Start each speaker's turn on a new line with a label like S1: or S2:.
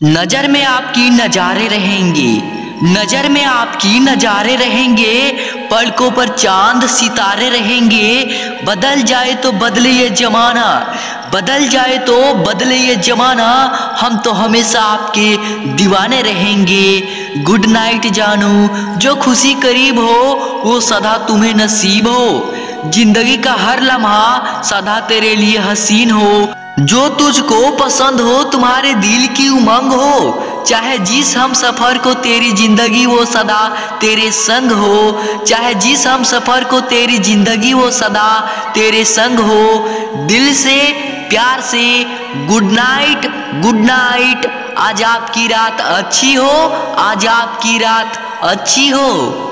S1: नज़र में आपकी नजारे रहेंगे। नज़र में आपकी नजारे रहेंगे। पलकों पर चाँद सितारे रहेंगे। बदल जाए तो बदले ये जमाना। बदल जाए तो बदले ये जमाना। हम तो हमेशा आपके दीवाने रहेंगे। गुड नाइट जानू। जो खुशी करीब हो, वो सदा तुम्हें नसीब हो। ज़िंदगी का हर लम्हा सदा तेरे लिए हसीन हो। जो तुझको पसंद हो, तुम्हारे दिल की उमंग हो, चाहे जिस हम सफ़र को तेरी ज़िंदगी वो सदा तेरे संग हो, चाहे जिस हम सफ़र को तेरी ज़िंदगी वो सदा तेरे संग हो, दिल से, प्यार से गुड नाइट गुड नाइट आज आपकी रात अच्छी हो, आज आपकी रात अच्छी हो।